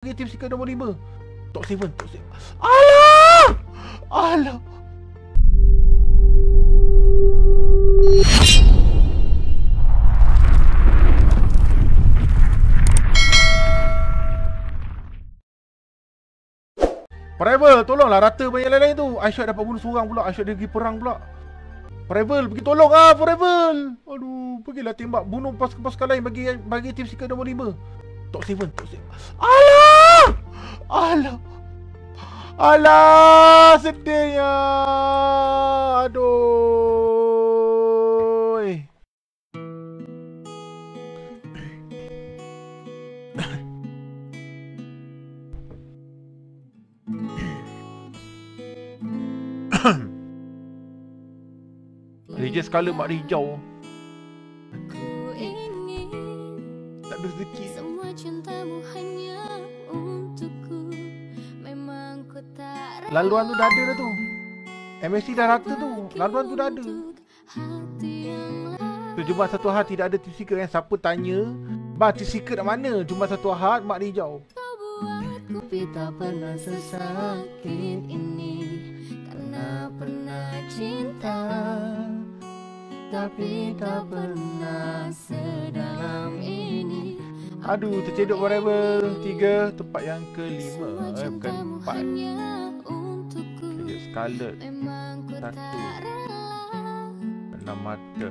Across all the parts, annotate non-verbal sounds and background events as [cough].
bagi tim seeker nombor 5. Top 7, top 7. Alah! Alah! Forever, tolonglah rata banyak lain-lain tu. Aisyah dapat bunuh seorang pula. Aisyah dia pergi perang pula. Forever, pergi tolong ah, Forever. Aduh, pergilah tembak bunuh pasukan-pasukan lain bagi bagi tim seeker nombor 5. Top 7, top 7. Alah! Alah! Alah, sedihnya. Aduh. Raja skala mak hijau. Tak ada rezeki. semua cintamu hanya Laluan tu dah ada dah tu. MSC dah rata tu. Laluan tu dah ada. Tu Jumat satu ahad tidak ada tim seeker kan. Siapa tanya, Bah, tim seeker nak mana? Jumat satu ahad, mak. Kau buatku Tapi tak pernah sesakit ini Karena pernah cinta Tapi tak pernah sedalam ini Aduh, tercedok forever. Tiga, tempat yang kelima. Eh, bukan empat. Scarlet. Satu. Enam mata.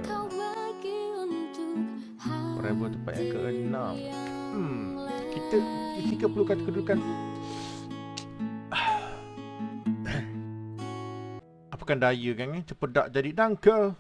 Forever tempat yang keenam. Hmm. Kita, tim seeker perlukan kedudukan. [coughs] Apakan daya kan eh? Cepedak jadi dangkal.